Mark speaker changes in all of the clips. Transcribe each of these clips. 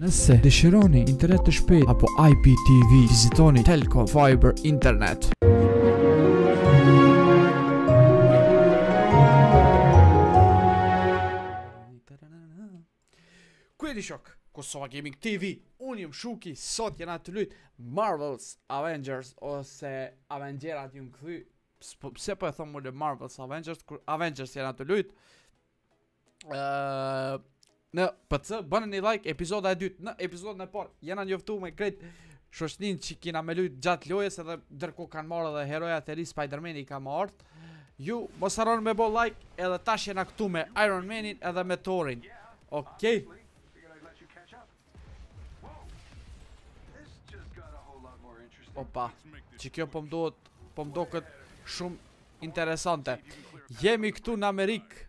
Speaker 1: Nëse dëshironi internet të shpejtë apo IPTV, vizitoni Telkom Fiber Internet. Ku jeni shokë, Kosova Gaming TV, unë jam Shuki, sot jena tu lujt Marvel's Avengers ose Avengerat janë kthy, pse po e thom unë Marvel's Avengers, kur Avengers jena tu lujt, Ëh Në PC bone një like epizoda e dytë Në epizodën e parë Jena njoftu me krejt shoqninë që kina me lujt gjatë lojës Edhe derisa kanë marrë dhe heroja të ri Spider-Man i ka marrë Ju mos harroni me bo like Edhe tash jena këtu me Iron Manin edhe me Thorin Okej Opa Që kjo po mdohet Po m'doket shumë interesante Jemi këtu në Amerikë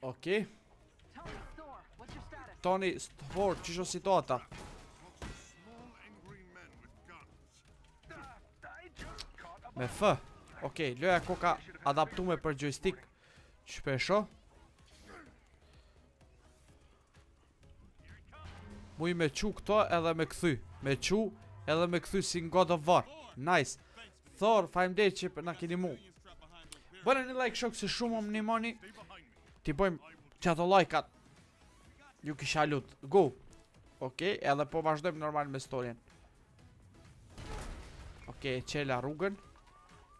Speaker 1: Ok
Speaker 2: Tony, Thor,
Speaker 1: qysh o situata Me F Ok, loja koka e adaptume për joystick Shpejto Muj me çu këto edhe me kthy Me çu edhe me kthy si nga do var Nice Thor, fajm dhe që për na kini mu Bone një like shokë se shumë më nimoni T'i bojmë qato like-at Ju kisha lut Go Ok, edhe po vazhdojmë normal me storien Ok, e çela rrugën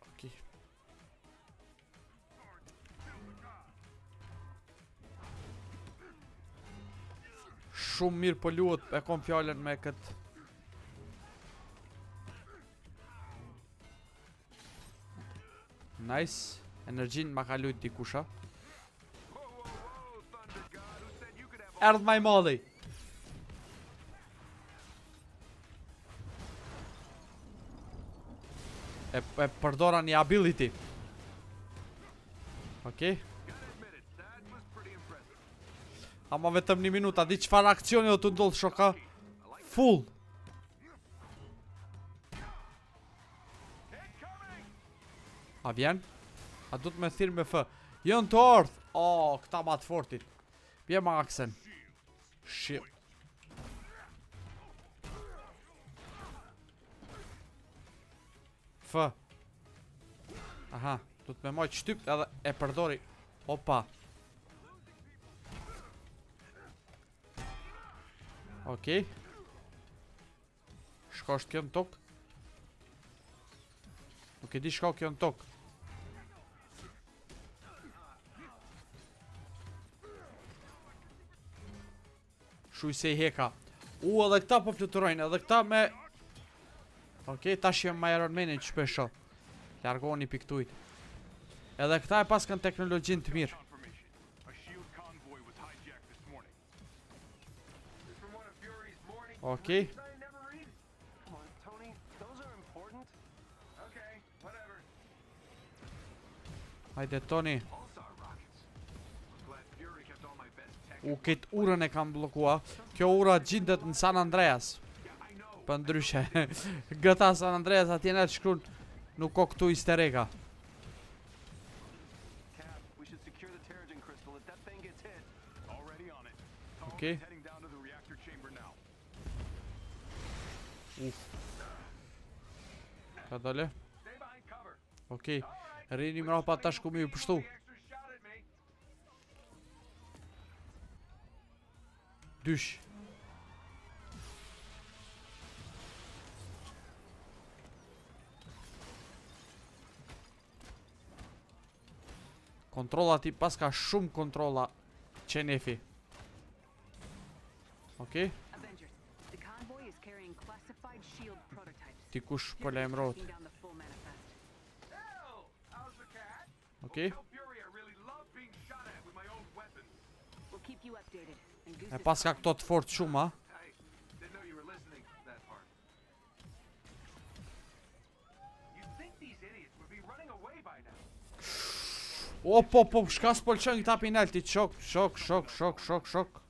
Speaker 1: Okej. Okay. Shumë mirë po luhet, e kom fjalën me këtë. Nice, energjinë ma ka lujt dikusha. Erdh ma i madhi E, e përdora një ability
Speaker 3: Ok
Speaker 1: Ama vetëm një minutë A di çfarë akcioni do të ndodhë shoka Full A vjen? A duhet me thirrë me F? Janë tu ardhë! O, oh, këta ma të fortit. Bje me axe-in. Shit. F. Aha, duhet me majt shtypt edhe e përdori. Opa. Okej. Okay. Shka është kjo n'tokë? Nuk e di shka o kjo n'tokë Shuj se i heka U edhe këta po fluturojn edhe këta me Ok, ta shqem ma Iron Man-in që pesho Largoni piktuit Edhe këta e paskan teknologjinë të mirë
Speaker 3: Ok.
Speaker 1: Hajde, Tony. U këtë urën e kam bllokua. Kjo ura gjindet në San Andreas. Përndryshe. GTA San Andreas atje na e t'shkrun. Nuk o këtu istereka.
Speaker 3: Okej. Uf. Kadale.
Speaker 1: Okej. Rrini mrapa tash kom me ju
Speaker 3: pshtu.
Speaker 1: Dysh. Kontrollat i paska shumë kontrolla
Speaker 2: Qe nefi
Speaker 1: Ok Dikush po lajmërohet
Speaker 2: Ok
Speaker 1: E
Speaker 2: paska
Speaker 1: këto të fort shumë a O, po, po, shka s'polqen këta penalti, shok, shok, shok, shok, shok, shok.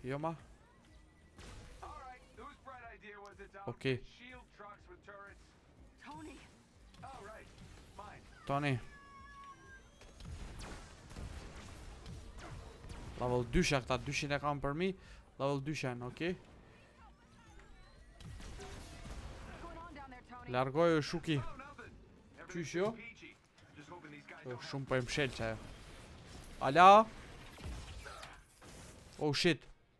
Speaker 1: Jo, ma.
Speaker 3: Okej.
Speaker 2: Tony
Speaker 1: Level 2-shin këta 200 e kam për mi Level 2
Speaker 2: shak, ok Largoj
Speaker 1: e shuki Qysh jo Shumë për po e mshel që ajo Ala Oh shit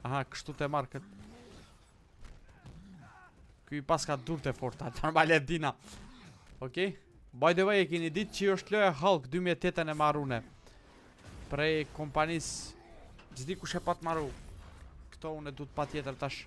Speaker 1: Aha, kështu ta marr këtë Ky i paska durt e forta Normal e dina Ok By the way, e kini dit që është loja Hulk 2008 e marune Prej kompanis S'di kush e pat maru Këto unë e du patjetër tash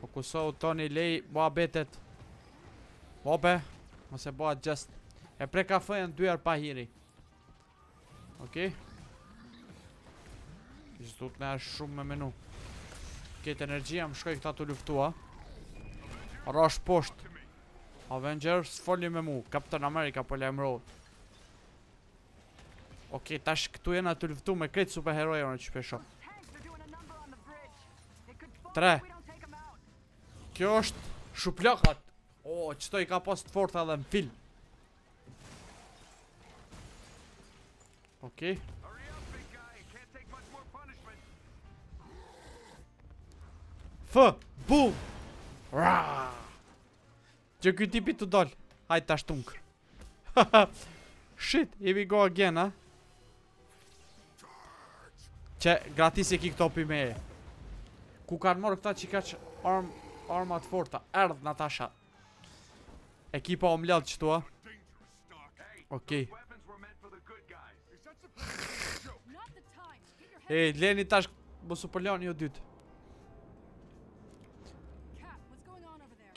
Speaker 1: Fokusohu Toni lej muhabetet. Hope, mos e bëa just. E pre ka fëjën dyar pa hiri. Okej. Okay. S'do te nashtë shumë me menu. Krejt energjia më shkoi këta tu luftu. Rash poshtë. Avengers, folni me mu. Captain America po lajmërohet. Ok, tash këtu jena tu luftu me krejt superherojt një që pesho Tre Këto shuplakat O, oh, qëto i ka pas të forta edhe në film
Speaker 3: Ok
Speaker 1: Fë, bum Raaaa Qiky tipi tu dal Hajt tash tung Shit, here we go again, ha Qe gratis e ki këto pime Ku kanë marrë këta që kaq arm, armat e forta Erdh Natasha Ekipa u mledh
Speaker 3: qetu
Speaker 1: Okej
Speaker 4: okay.
Speaker 1: E, leni tash Mos u
Speaker 4: përlani ju dy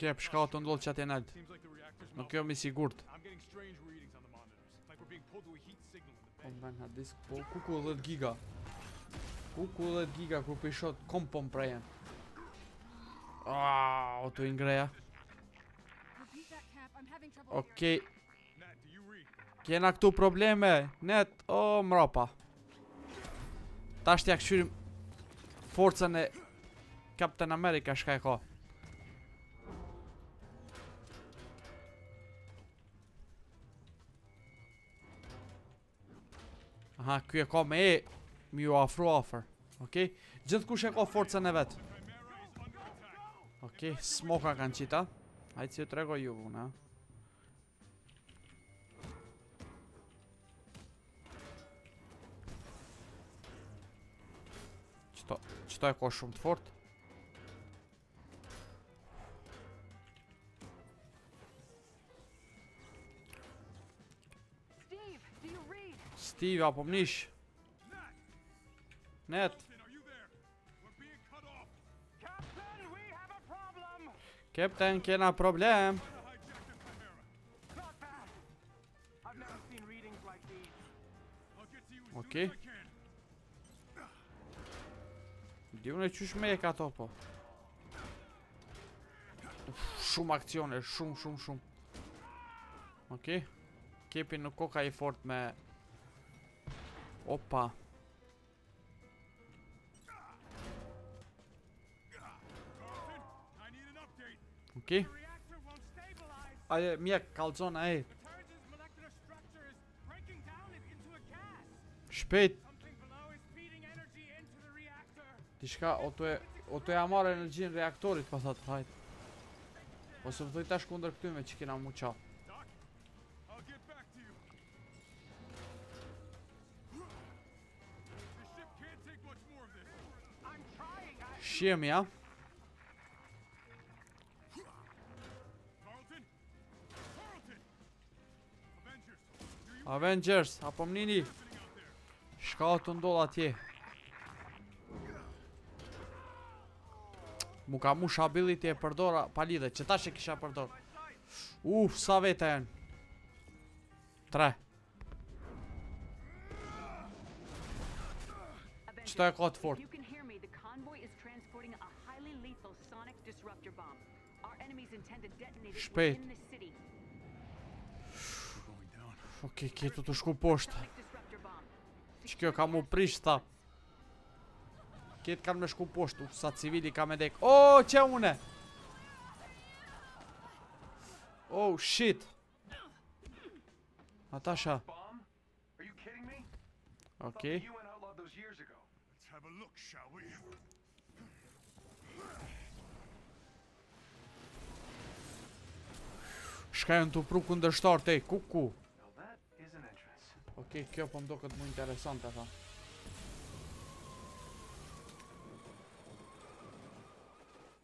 Speaker 1: Kep, shka o tu ndodh qatje nalt Nuk jom i sigurt
Speaker 5: Kom
Speaker 1: ble hard disk Po kuku dhjetë giga Kuku dhjetë giga ku për sot Kom pom pra
Speaker 4: jen Aaaa O tu i ngreja
Speaker 1: Okej Kena këtu probleme Nat O oh, mrapa Tash t'ja kshyrim Forcën e Captain America shka e ka Aha, kjo e ka me e Me ju afru afër Ok Gjithkush e ka forcën e vet Ok, s'm'ka kanë qita Hajt se ju tregoj u vna Qëta e ka shumë të fortë
Speaker 2: Steve,
Speaker 5: a po më nin Nat
Speaker 3: Captain,
Speaker 1: kena problem.
Speaker 5: Okej.
Speaker 1: Di unë qysh me hek ato po Shumë akcione, shumë, shumë, shumë Ok Kepi nuk koka i fortë more Opa Okej.
Speaker 3: Okay.
Speaker 1: Aje, mjek,
Speaker 3: kallzo, aje.
Speaker 1: Shpejt. Diçka, o tu e, o tu ja marrë energjinë reaktorit, pa thot, hajt. Po e sulmoj tash kunder këtyne që kena m'u
Speaker 3: ça.
Speaker 1: Shqim, ja.
Speaker 5: Avengers,
Speaker 1: apo
Speaker 5: më nini.
Speaker 1: Shka o tu ndodh atje. M'u ka mush ability e përdora, pa lidhe, që tash e kisha përdor. Uff, sa veta e në.
Speaker 2: Tre.
Speaker 1: Qëta e ka të
Speaker 2: fortë?
Speaker 1: Shpejt. Ok, kjo o tu shku poshtë. Që kjo ka m'u prish, tha. Këta kanë me shku poshtë. Uf, sa civili ka me dek. O, oh, qe une? Oh, shit. Natasha.
Speaker 3: Okay.
Speaker 5: Let's have a look, shall we?
Speaker 1: Shka janë tu pru kundërshtarët e, ku ku? Ok, kjo po më doket mu interesante tha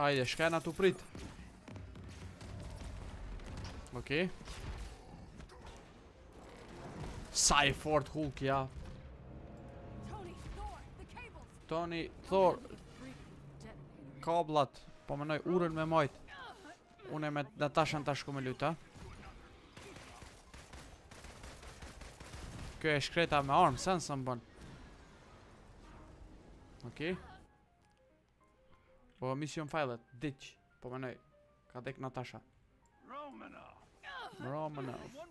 Speaker 1: Ajde, shka jena tu prit Okej Sa i fortë Hulk ja
Speaker 4: Tony, Thor
Speaker 1: Kabllat Po menoj urën me e majt Unë me Natashën tu shku me luftu Kjo e shkreta me armë, sen s'mun bën Ok Po mission failet, diç Po menoj, ka dek Natasha
Speaker 3: Romanov
Speaker 1: Romanov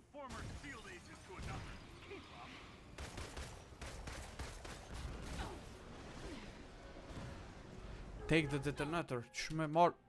Speaker 1: Take the detonator, që me
Speaker 5: marrë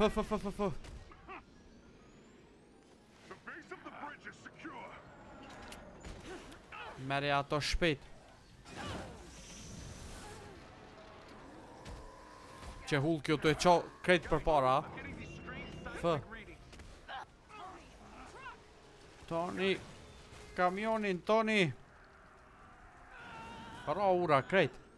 Speaker 5: Fë, fë, fë, fë, fë.
Speaker 1: Merri ato shpejt. Qe hull kjo tu e çu krejt
Speaker 3: përpara. Fë.
Speaker 1: Toni. Kamionin, Toni. Ra ura, krejt.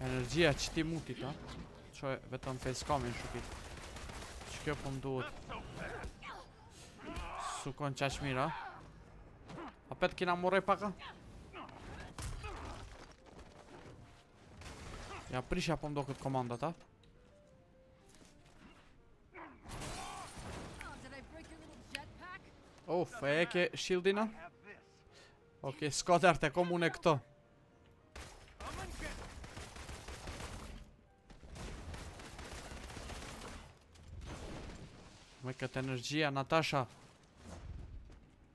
Speaker 1: Energjia që ti mutit, ha? Qe vetëm facecam-in shuki. Që kjo po më duhet. S'u kon qaq mirë, ha? Apet kina mure paka? Ia prisha po m'doket komandat, ha?
Speaker 4: Oh,
Speaker 1: Uff, e ke
Speaker 3: shieldin a?
Speaker 1: Ok, s'ka të arte, kom
Speaker 3: unë e këto
Speaker 1: Me këtë energjia, Natasha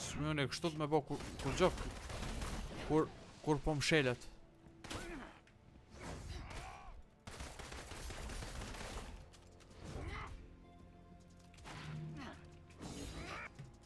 Speaker 1: Shmune, kështu me bo kur, kur gjok Kur, kur po mshelet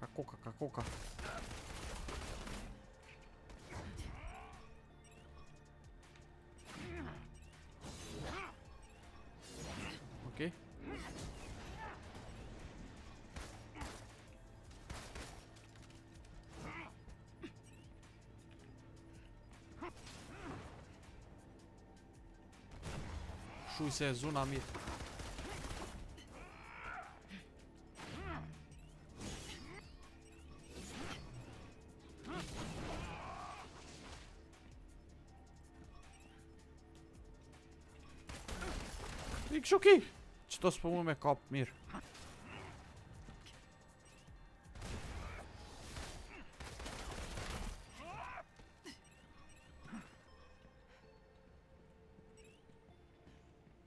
Speaker 1: Ka koka, ka koka. Okej. Okay. Shyqyr se e zuna mirë. Ik shuki! Qito s'po muj me kap mirë.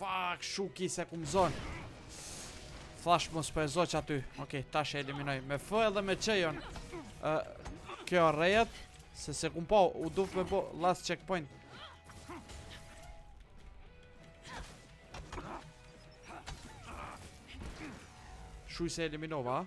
Speaker 1: Fuck, shuki s'e kom zon Flash mos po e zo qaty Ok, tash e eliminoj Me F edhe me Q-jën Kjo rejet Se kom po, u dufke me bo Last checkpoint Shyqyr se eliminova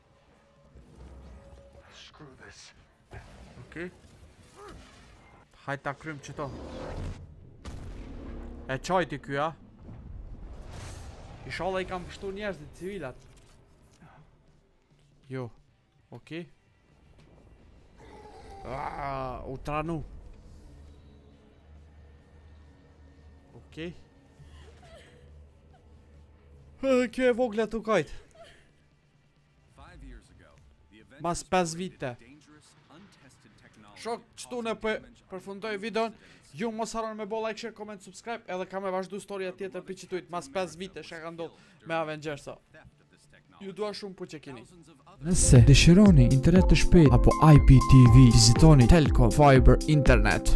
Speaker 4: Screw this.
Speaker 1: Okej. Okay. Hajt ta krym këto. E qajti kjo, a? Ishala i kam pshtu njerëzit civilat. Jo. Okej. Okay. U tranu. Okej. Okay. Kjo e vogla tu kajt. Mas 5 vite Shok, qëtu unë
Speaker 6: po
Speaker 1: përfundoj videon Ju mos harroni me bo like, share, comment, subscribe Edhe ka me vazhdu storja tjetër për me lujt Mas 5 vite çka ka ndodh me
Speaker 6: Avengers
Speaker 1: Ju dua shumë për që
Speaker 6: kqyrni
Speaker 1: Nëse dëshironi internet të shpejt Apo IPTV Vizitoni Telko Fiber Internet